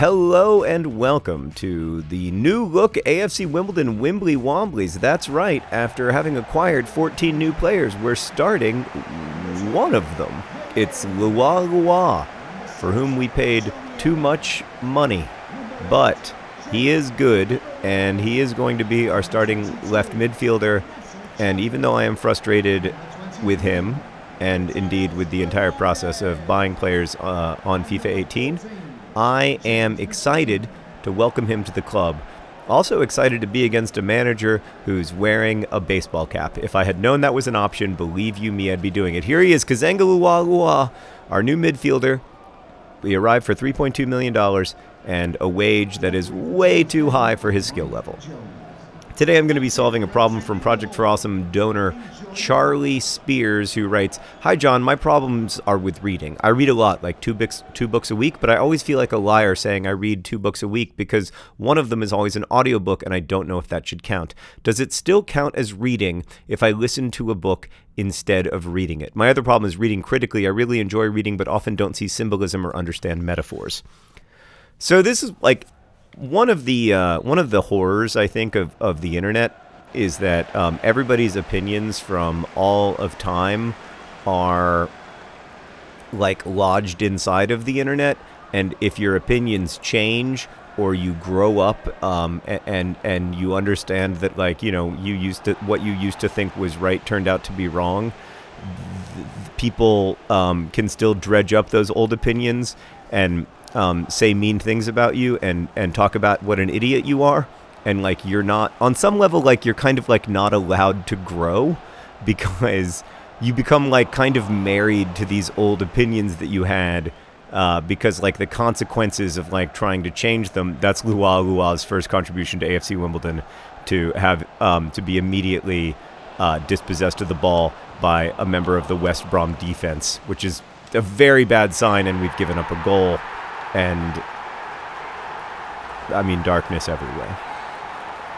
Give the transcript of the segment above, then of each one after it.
Hello and welcome to the new look AFC Wimbledon Wimbly Womblys. That's right, after having acquired 14 new players, we're starting one of them. It's Lua Lua, for whom we paid too much money. But he is good, and he is going to be our starting left midfielder. And even though I am frustrated with him, and indeed with the entire process of buying players uh, on FIFA 18, I am excited to welcome him to the club. Also excited to be against a manager who's wearing a baseball cap. If I had known that was an option, believe you me, I'd be doing it. Here he is, Kazenga Lua our new midfielder. We arrived for $3.2 million and a wage that is way too high for his skill level. Today I'm going to be solving a problem from Project for Awesome donor Charlie Spears, who writes, Hi John, my problems are with reading. I read a lot, like two books, two books a week, but I always feel like a liar saying I read two books a week because one of them is always an audiobook and I don't know if that should count. Does it still count as reading if I listen to a book instead of reading it? My other problem is reading critically. I really enjoy reading, but often don't see symbolism or understand metaphors. So this is like one of the uh, one of the horrors I think of, of the internet is that um, everybody's opinions from all of time are like lodged inside of the internet, and if your opinions change or you grow up um, and and you understand that like you know you used to what you used to think was right turned out to be wrong people um, can still dredge up those old opinions and um, say mean things about you and and talk about what an idiot you are. And like you're not on some level like you're kind of like not allowed to grow because you become like kind of married to these old opinions that you had uh, because like the consequences of like trying to change them that's Lua Lua's first contribution to AFC Wimbledon to have um, to be immediately uh, dispossessed of the ball by a member of the West Brom defense which is a very bad sign and we've given up a goal and I mean darkness everywhere.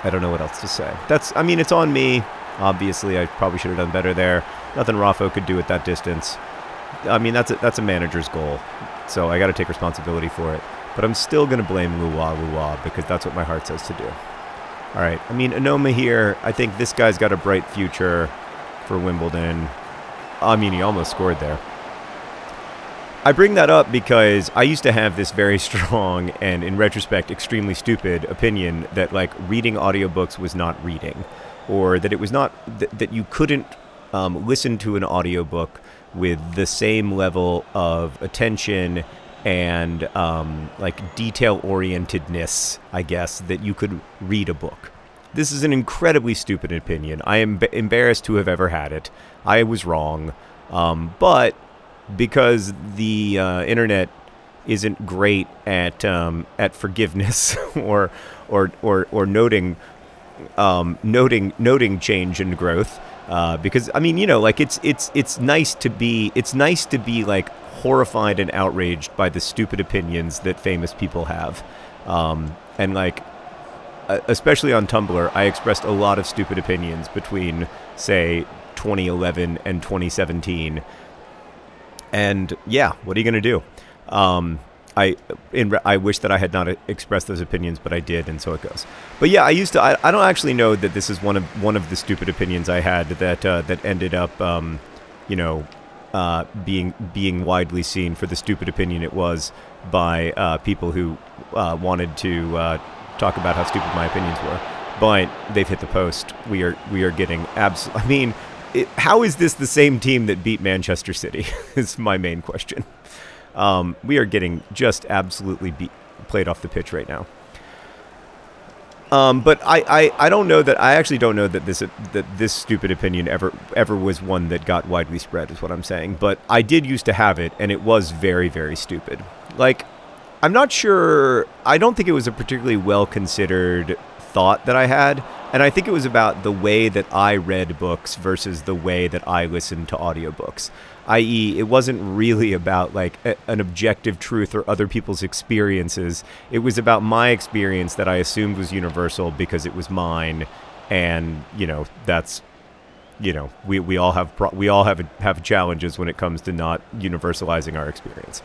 I don't know what else to say. That's I mean it's on me. Obviously, I probably should have done better there. Nothing Rafa could do at that distance. I mean that's a, that's a manager's goal, so I got to take responsibility for it. But I'm still gonna blame Lua Lua because that's what my heart says to do. All right. I mean Anoma here. I think this guy's got a bright future for Wimbledon. I mean he almost scored there. I bring that up because I used to have this very strong and, in retrospect, extremely stupid opinion that, like, reading audiobooks was not reading, or that it was not, th- that you couldn't um, listen to an audiobook with the same level of attention and, um, like, detail orientedness, I guess, that you could read a book. This is an incredibly stupid opinion. I am embarrassed to have ever had it. I was wrong. Um, but because the uh, internet isn't great at um, at forgiveness or or or or noting um, noting noting change and growth. Uh, because I mean, you know, like it's it's it's nice to be it's nice to be like horrified and outraged by the stupid opinions that famous people have, um, and like especially on Tumblr, I expressed a lot of stupid opinions between say 2011 and 2017 and yeah, what are you going to do? Um, I in I wish that I had not expressed those opinions, but I did, and so it goes. But yeah, I used to. I, I don't actually know that this is one of one of the stupid opinions I had that uh, that ended up, um, you know, uh, being being widely seen for the stupid opinion it was by uh, people who uh, wanted to uh, talk about how stupid my opinions were. But they've hit the post. We are we are getting abs. I mean, it, how is this the same team that beat Manchester City? is my main question. Um, we are getting just absolutely beat, played off the pitch right now. Um, but I, I, I don't know that I actually don't know that this that this stupid opinion ever ever was one that got widely spread is what I'm saying. But I did used to have it, and it was very very stupid. Like, I'm not sure. I don't think it was a particularly well considered thought that I had. And I think it was about the way that I read books versus the way that I listened to audiobooks. I.e., it wasn't really about like a, an objective truth or other people's experiences. It was about my experience that I assumed was universal because it was mine. And, you know, that's you know, we, we all have we all have have challenges when it comes to not universalizing our experience.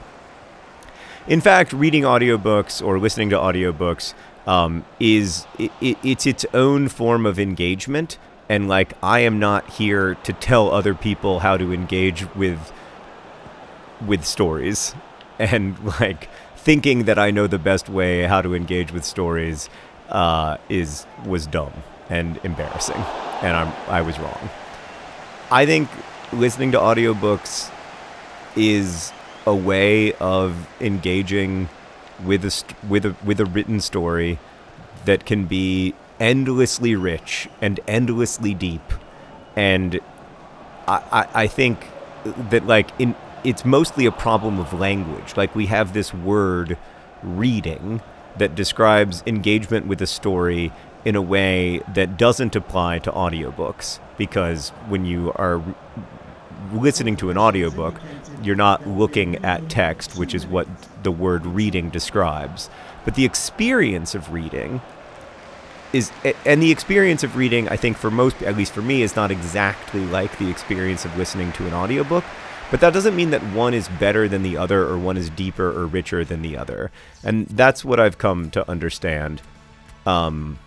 in fact, reading audiobooks or listening to audiobooks um, is it, it, it's its own form of engagement. And like, I am not here to tell other people how to engage with with stories, and like thinking that I know the best way how to engage with stories uh, is was dumb and embarrassing, and I'm I was wrong. I think listening to audiobooks is a way of engaging with a with a with a written story that can be endlessly rich and endlessly deep, and I, I, I think that like in it's mostly a problem of language. Like we have this word reading that describes engagement with a story in a way that doesn't apply to audiobooks because when you are listening to an audiobook, you're not looking at text, which is what the word reading describes. But the experience of reading is, and the experience of reading, I think for most, at least for me, is not exactly like the experience of listening to an audiobook. But that doesn't mean that one is better than the other or one is deeper or richer than the other. And that's what I've come to understand. Um,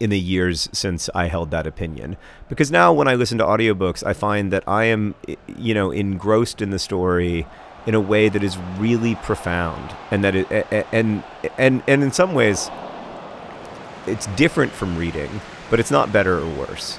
in the years since I held that opinion. Because now when I listen to audiobooks, I find that I am, you know, engrossed in the story in a way that is really profound and that it, and and and in some ways it's different from reading, but it's not better or worse.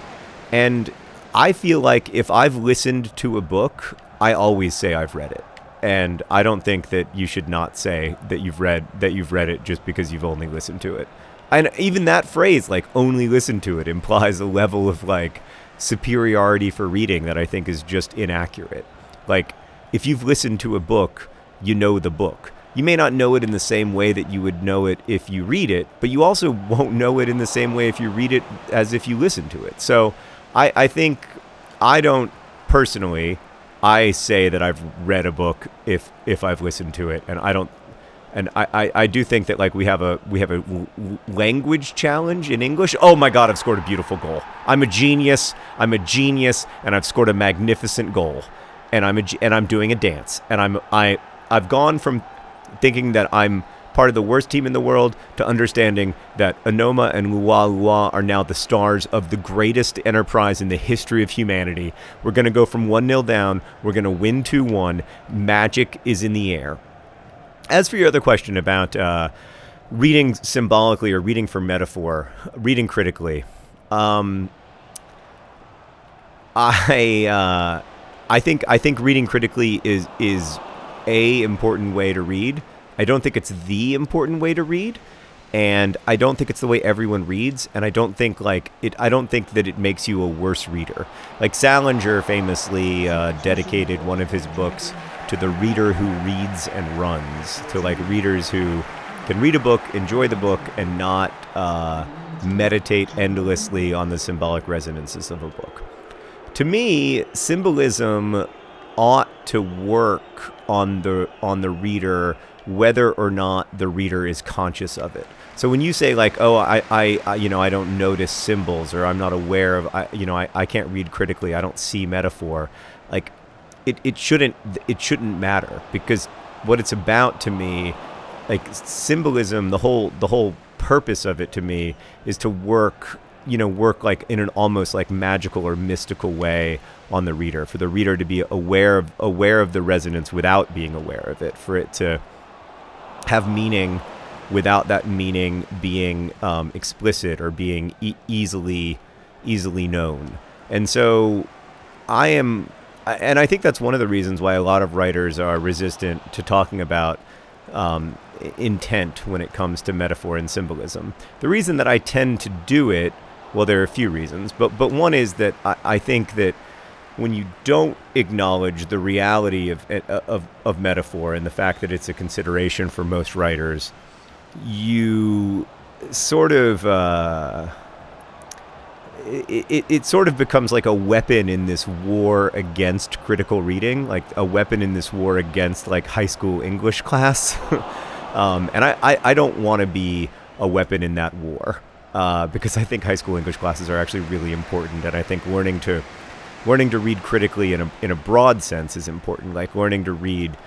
And I feel like if I've listened to a book, I always say I've read it. And I don't think that you should not say that you've read that you've read it just because you've only listened to it and even that phrase like only listen to it implies a level of like superiority for reading that I think is just inaccurate. Like if you've listened to a book, you know the book. You may not know it in the same way that you would know it if you read it, but you also won't know it in the same way if you read it as if you listen to it. So I, I think I don't personally I say that I've read a book if if I've listened to it, and I don't and I, I, I, do think that like we have a we have a language challenge in English. Oh my God, I've scored a beautiful goal. I'm a genius. I'm a genius, and I've scored a magnificent goal. And I'm a and I'm doing a dance. And I'm I I've gone from thinking that I'm part of the worst team in the world to understanding that Anoma and Lua Lua are now the stars of the greatest enterprise in the history of humanity. We're going to go from 1 0 down. We're going to win 2 1. Magic is in the air. As for your other question about uh, reading symbolically or reading for metaphor, reading critically, um, I uh, I think I think reading critically is is a important way to read. I don't think it's the important way to read, and I don't think it's the way everyone reads. And I don't think like it. I don't think that it makes you a worse reader. Like Salinger famously uh, dedicated one of his books to the reader who reads and runs, to like readers who can read a book, enjoy the book, and not uh, meditate endlessly on the symbolic resonances of a book. To me, symbolism ought to work on the on the reader whether or not the reader is conscious of it. So when you say like, oh, I, I, I you know, I don't notice symbols or I'm not aware of, I, you know, I, I can't read critically, I don't see metaphor, like it, it shouldn't it shouldn't matter because what it's about to me like symbolism the whole the whole purpose of it to me is to work you know work like in an almost like magical or mystical way on the reader for the reader to be aware of aware of the resonance without being aware of it for it to have meaning without that meaning being um, explicit or being e- easily easily known and so i am and I think that's one of the reasons why a lot of writers are resistant to talking about um, intent when it comes to metaphor and symbolism. The reason that I tend to do it, well, there are a few reasons, but but one is that I, I think that when you don't acknowledge the reality of, of of metaphor and the fact that it's a consideration for most writers, you sort of. Uh, it, it, it, sort of becomes like a weapon in this war against critical reading, like a weapon in this war against like high school English class. um, and I, I, I don't want to be a weapon in that war uh, because I think high school English classes are actually really important, and I think learning to learning to read critically in a in a broad sense is important, like learning to read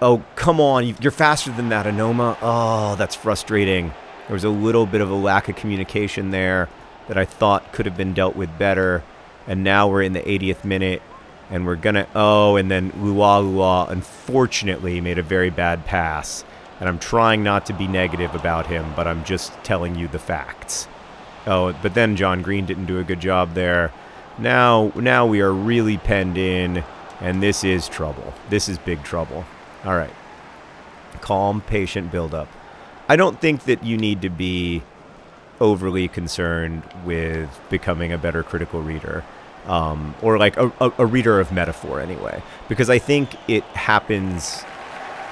Oh, come on. You're faster than that, Anoma. Oh, that's frustrating. There was a little bit of a lack of communication there that I thought could have been dealt with better. And now we're in the 80th minute, and we're going to... Oh, and then Lua Lua, unfortunately, made a very bad pass. And I'm trying not to be negative about him, but I'm just telling you the facts. Oh, but then John Green didn't do a good job there. Now, now we are really penned in, and this is trouble. This is big trouble. All right. Calm, patient build-up. I don't think that you need to be overly concerned with becoming a better critical reader. Um, or like a, a, reader of metaphor anyway. Because I think it happens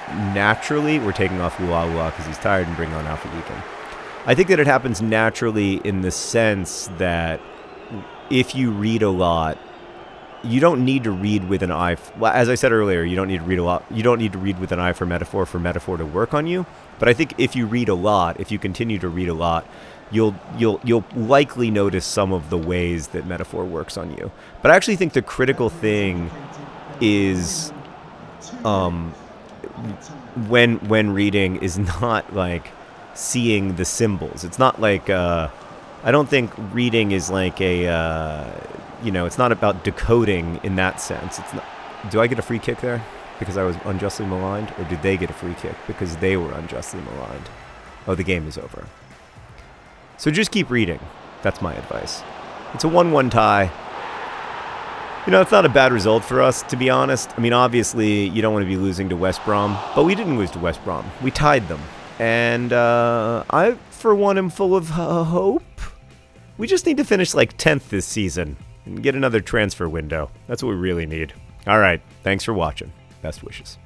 naturally. We're taking off Lua Lua because he's tired and bringing on Alpha Deacon. I think that it happens naturally in the sense that if you read a lot, you don't need to read with an eye. well, as I said earlier, you don't need to read a lot. You don't need to read with an eye for metaphor for metaphor to work on you. But I think if you read a lot, if you continue to read a lot, you'll you'll you'll likely notice some of the ways that metaphor works on you. But I actually think the critical thing is um when when reading is not like seeing the symbols. It's not like uh I don't think reading is like a uh, you know, it's not about decoding in that sense. It's not. Do I get a free kick there because I was unjustly maligned, or did they get a free kick because they were unjustly maligned? Oh, the game is over. So just keep reading. That's my advice. It's a 1-1 tie. You know, it's not a bad result for us, to be honest. I mean, obviously, you don't want to be losing to West Brom, but we didn't lose to West Brom. We tied them. And uh, I, for one, am full of uh, hope. We just need to finish like 10th this season and get another transfer window. That's what we really need. All right. Thanks for watching. Best wishes.